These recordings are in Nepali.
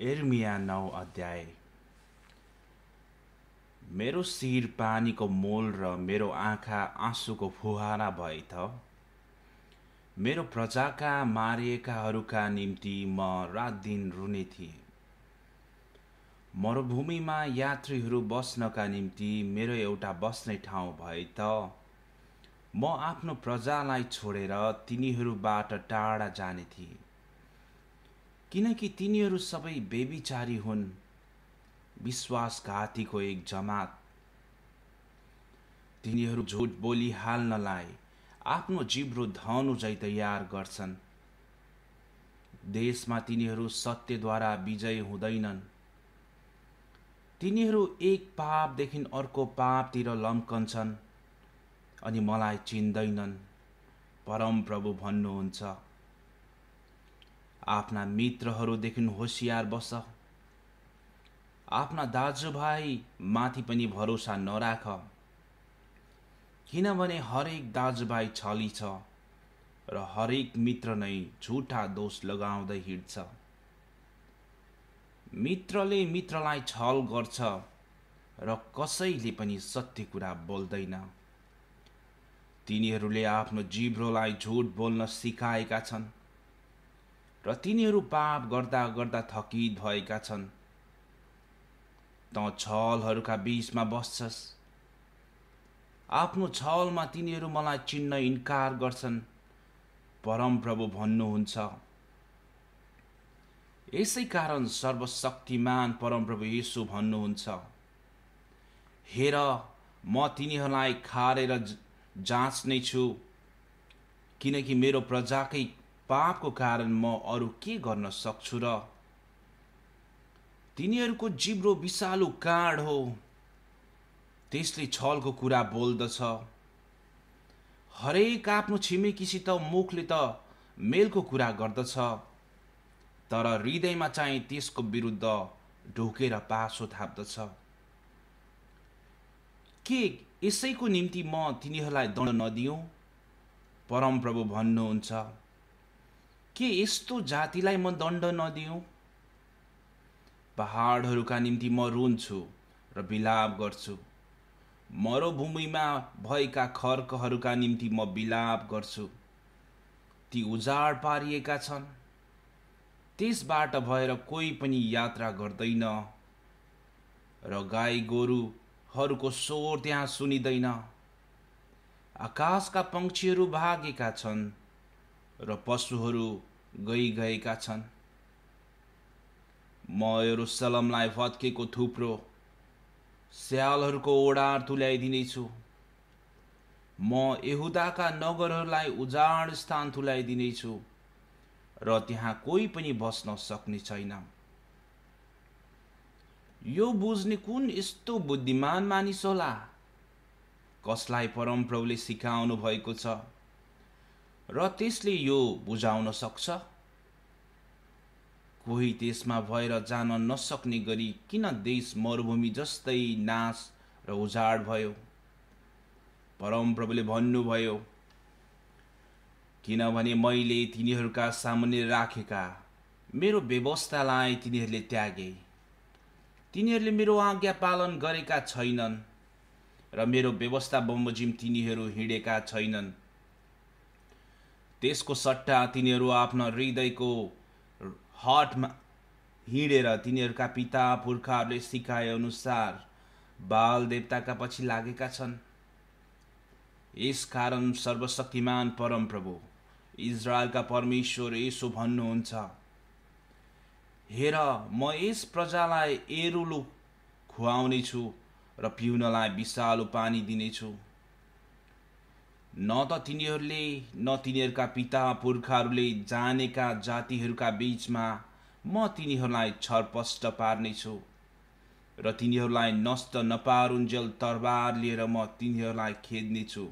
एर्मिया नौ अध्याय। मेरो शिर पानीको मोल र मेरो आँखा आँसुको फुहारा भए त मेरो प्रजाका मारिएकाहरूका निम्ति म रात दिन रुने थिएँ। मरुभूमिमा यात्रीहरू बस्नका निम्ति मेरो एउटा बस्ने ठाउँ भए त म आफ्नो प्रजालाई छोडेर तिनीहरूबाट टाढा जाने थिएँ। किनकि तिनीहरू सबै बेबिचारी हुन्। विश्वासघातीको एक जमात। तिनीहरू झुट बोली हाल्नलाई आफ्नो जिब्रो धनु झै तयार गर्छन्। देशमा तिनीहरू सत्यद्वारा विजय हुँदैनन्। तिनीहरू एक पापदेखि अर्को पापतिर लम्कन्छन् अनि मलाई चिन्दैनन्। परम प्रभु भन्नुहुन्छ। आफ्ना मित्रहरूदेखि होसियार बस। आफ्ना दाजुभाइ माथि पनि भरोसा नराख। किनभने हरेक दाजुभाइ छली छ र हरेक मित्र नै झुटा दोष लगाउँदै हिँड्छ। मित्रले मित्रलाई छल गर्छ र कसैले पनि सत्य कुरा बोल्दैन। तिनीहरूले आफ्नो जिब्रोलाई झुट बोल्न सिकाएका छन्। र तिनीहरू पाप गर्दा गर्दा थकित भएका छन्। त छलहरूका बिचमा बस्छस्। आफ्नो छलमा तिनीहरू मलाई चिन्न इन्कार गर्छन्। परमप्रभु भन्नुहुन्छ। यसै कारण सर्वशक्तिमान परमप्रभु यीशु भन्नुहुन्छ। हेर म तिनीहरूलाई खारेर जाँच्ने छु किनकि मेरो प्रजाकै पापको कारण म अरू के गर्न सक्छु र? तिनीहरूको जिब्रो विषालु काँड हो। त्यसले छलको कुरा बोल्दछ। हरेक आफ्नो छिमेकीसित मुखले त मेलको कुरा गर्दछ। तर हृदयमा चाहिँ त्यसको विरुद्ध ढोकेर पासो थाप्दछ। के यसैको निम्ति म तिनीहरूलाई दण्ड नदिउँ? परमप्रभु भन्नुहुन्छ। के यस्तो जातिलाई म दण्ड नदिउँ? पहाडहरूका निम्ति म रुन्छु र बिलाप गर्छु। मरुभूमिमा भएका खर्कहरूका निम्ति म बिलाप गर्छु। ती उजाड पारिएका छन्। त्यसबाट भएर कोही पनि यात्रा गर्दैन र गाई गोरुहरूको स्वर त्यहाँ सुनिँदैन। आकाशका पङ्क्षीहरू भागेका छन् र पशुहरू गइगएका छन्। म सलमलाई फत्केको थुप्रो स्यालहरूको ओडार तुल्याइदिनेछु। म यहुदाका नगरहरूलाई उजाड स्थान तुल्याइदिनेछु र त्यहाँ कोही पनि बस्न सक्ने छैन। यो बुझ्ने कुन यस्तो बुद्धिमान मानिस होला? कसलाई परमप्रभुले सिकाउनु भएको छ? र त्यसले यो बुझाउन सक्छ? कोही त्यसमा भएर जान नसक्ने गरी किन देश मरुभूमि जस्तै नाश र उजाड भयो? परमप्रभुले भन्नुभयो किनभने मैले तिनीहरूका सामुन्ने राखेका मेरो व्यवस्थालाई तिनीहरूले त्यागे। तिनीहरूले मेरो आज्ञा पालन गरेका छैनन् र मेरो व्यवस्था बमोजिम तिनीहरू हिँडेका छैनन्। त्यसको सट्टा तिनीहरू आफ्नो हृदयको हटमा हिँडेर तिनीहरूका पिता पुर्खाहरूले सिकाए अनुसार बाल देवताका पछि लागेका छन्। यसकारण सर्वशक्तिमान परमप्रभु इजरायलका परमेश्वर यसो भन्नुहुन्छ हेर म यस प्रजालाई एरुलो खुवाउने छु र पिउनलाई विशालो पानी दिनेछु। न त तिनीहरूले न तिनीहरूका पिता पुर्खाहरूले जानेका जातिहरूका बिचमा म तिनीहरूलाई छरपष्ट पार्नेछु र तिनीहरूलाई नष्ट नपारुन्जेल तरबार लिएर म तिनीहरूलाई खेद्नेछु।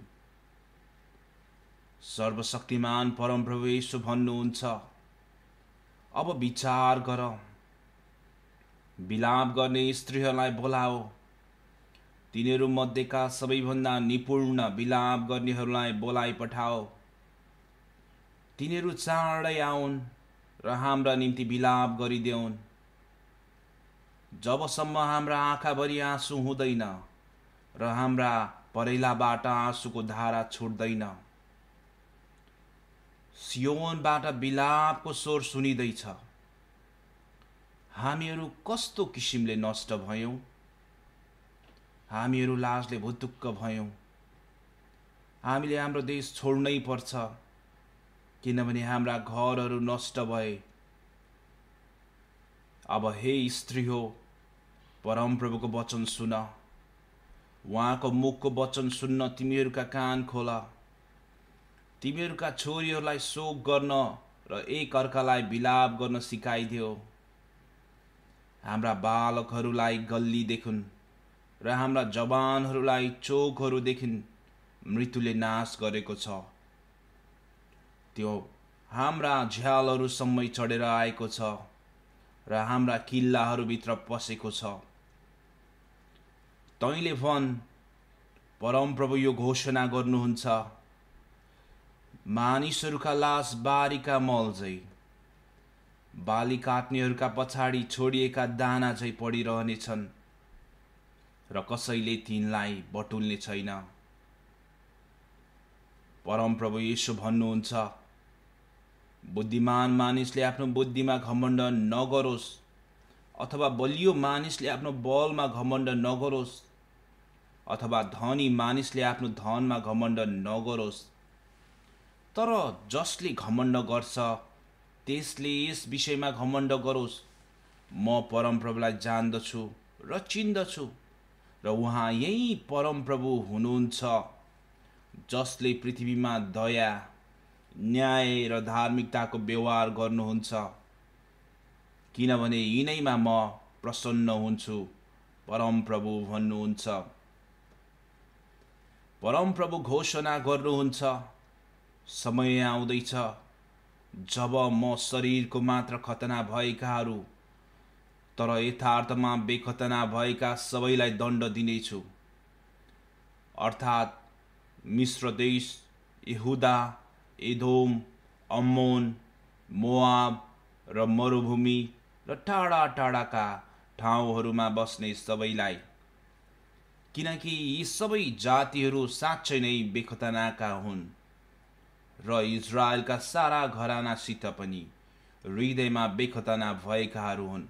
सर्वशक्तिमान परमप्रभु यसो भन्नुहुन्छ अब विचार गर। विलाप गर्ने स्त्रीहरूलाई बोलाओ। तिनीहरू मध्येका सबैभन्दा निपुण विलाप गर्नेहरूलाई बोलाइ पठाओ। तिनीहरू चाँडै आउन् र हाम्रा निम्ति विलाप गरिदेऊन् जबसम्म हाम्रा आँखाभरि आँसु हुँदैन र हाम्रा परैलाबाट आँसुको धारा छुट्दैन। सियोनबाट बिलापको स्वर सुनिँदैछ। हामीहरू कस्तो किसिमले नष्ट भयौँ? हामीहरू लाजले भुतुक्क भयौँ। हामीले हाम्रो देश छोड्नै पर्छ किनभने हाम्रा घरहरू नष्ट भए। अब हे स्त्री हो परमप्रभुको वचन सुन। उहाँको मुखको वचन सुन्न तिमीहरूका कान खोल। तिमीहरूका छोरीहरूलाई शोक गर्न र एक अर्कालाई विलाप गर्न सिकाइदियो हाम्रा बालकहरूलाई गल्लीदेखुन् र हाम्रा जवानहरूलाई चोकहरूदेखि मृत्युले नाश गरेको छ। त्यो हाम्रा झ्यालहरूसम्मै चढेर आएको छ र हाम्रा किल्लाहरूभित्र पसेको छ। तैँले भन् परमप्रभु यो घोषणा गर्नुहुन्छ मानिसहरूका लास बारीका मल झै बाली काट्नेहरूका पछाडि छोडिएका दाना झै पडिरहनेछन्। र कसैले तिनलाई बटुल्ने छैन। परमप्रभु यसो भन्नुहुन्छ बुद्धिमान मानिसले आफ्नो बुद्धिमा घमण्ड नगरोस् अथवा बलियो मानिसले आफ्नो बलमा घमण्ड नगरोस् अथवा धनी मानिसले आफ्नो धनमा घमण्ड नगरोस्। तर जसले घमण्ड गर्छ त्यसले यस विषयमा घमण्ड गरोस्। म परमप्रभुलाई जान्दछु र चिन्दछु। र उहाँ यही परमप्रभु हुनुहुन्छ जसले पृथ्वीमा दया न्याय र धार्मिकताको व्यवहार गर्नुहुन्छ। किनभने यिनैमा म प्रसन्न हुन्छु परमप्रभु भन्नुहुन्छ। परमप्रभु घोषणा गर्नुहुन्छ समय आउँदैछ। जब म शरीरको मात्र खतना भएकाहरू तर यथार्थमा बेखतना भएका सबैलाई दण्ड दिनेछु। अर्थात् मिश्र देश यहुदा एधोम अम्मोन मोआब र मरुभूमि र टाढा टाढाका ठाउँहरूमा बस्ने सबैलाई। किनकि यी सबै जातिहरू साँच्चै नै बेखतनाका हुन् र इजरायलका सारा घरानासित पनि हृदयमा बेखतना भएकाहरू हुन्।